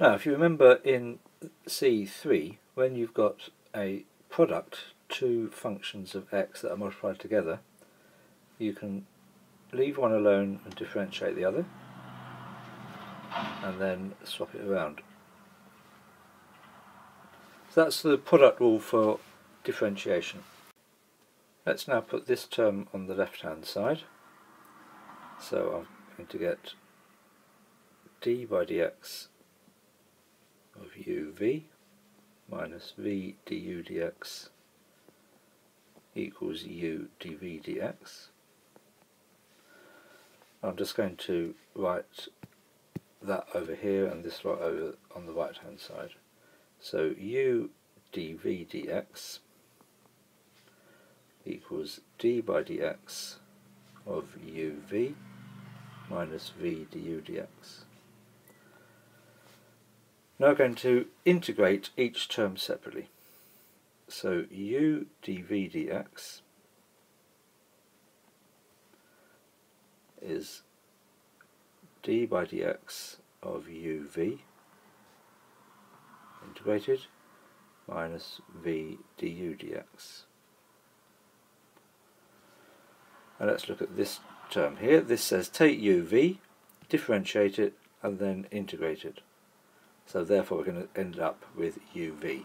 Now, if you remember in C3, when you've got a product, two functions of x that are multiplied together, you can leave one alone and differentiate the other, and then swap it around. So that's the product rule for differentiation. Let's now put this term on the left hand side. So I'm going to get d by dx of uv minus v du dx equals u dv dx. I'm just going to write that over here and this right over on the right hand side. So u dv dx equals d by dx of uv minus v du dx. Now we're going to integrate each term separately. So u dv dx is d by dx of uv integrated minus v du dx. And let's look at this term here. This says take uv, differentiate it, and then integrate it. So therefore we're going to end up with uv.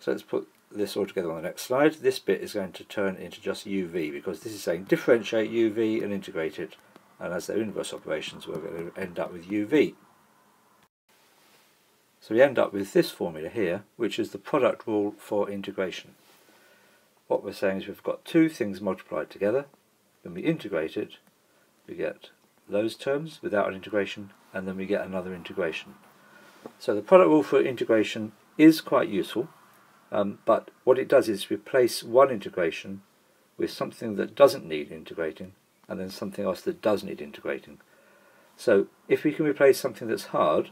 So let's put this all together on the next slide. This bit is going to turn into just uv because this is saying differentiate uv and integrate it. And as they're inverse operations, we're going to end up with uv. So we end up with this formula here, which is the product rule for integration. What we're saying is we've got two things multiplied together. When we integrate it, we get those terms without an integration, and then we get another integration. So the product rule for integration is quite useful, um, but what it does is replace one integration with something that doesn't need integrating, and then something else that does need integrating. So if we can replace something that's hard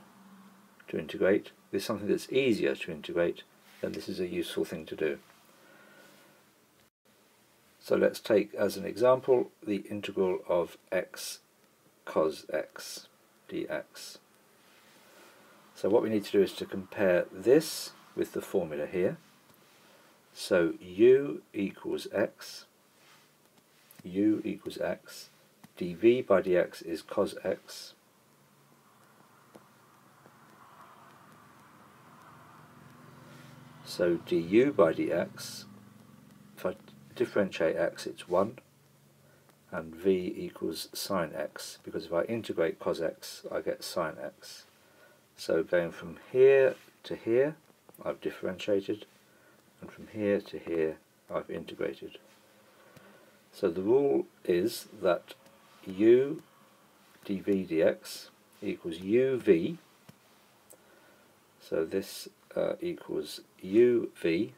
to integrate with something that's easier to integrate, then this is a useful thing to do. So let's take as an example the integral of x cos x dx. So what we need to do is to compare this with the formula here. So u equals x, u equals x, dv by dx is cos x, So du by dx, if I differentiate x it's 1 and v equals sine x because if I integrate cos x I get sine x. So going from here to here I've differentiated and from here to here I've integrated. So the rule is that u dv dx equals uv so this uh, equals uv,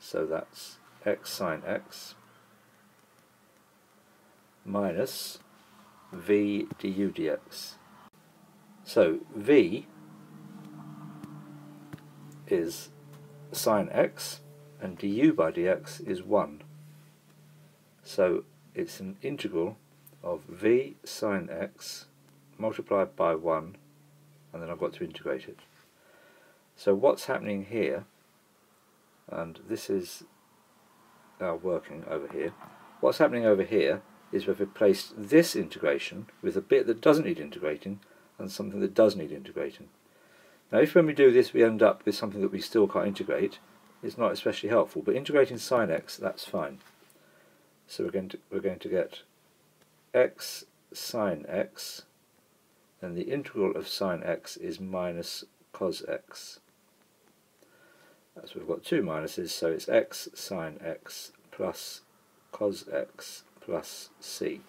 so that's x sine x, minus v du dx. So v is sine x and du by dx is 1. So it's an integral of v sine x multiplied by 1 and then I've got to integrate it. So what's happening here, and this is our working over here, what's happening over here is we've replaced this integration with a bit that doesn't need integrating and something that does need integrating. Now if when we do this we end up with something that we still can't integrate, it's not especially helpful, but integrating sine x, that's fine. So we're going to, we're going to get x sine x, and the integral of sine x is minus cos x. So we've got two minuses, so it's x sine x plus cos x plus c.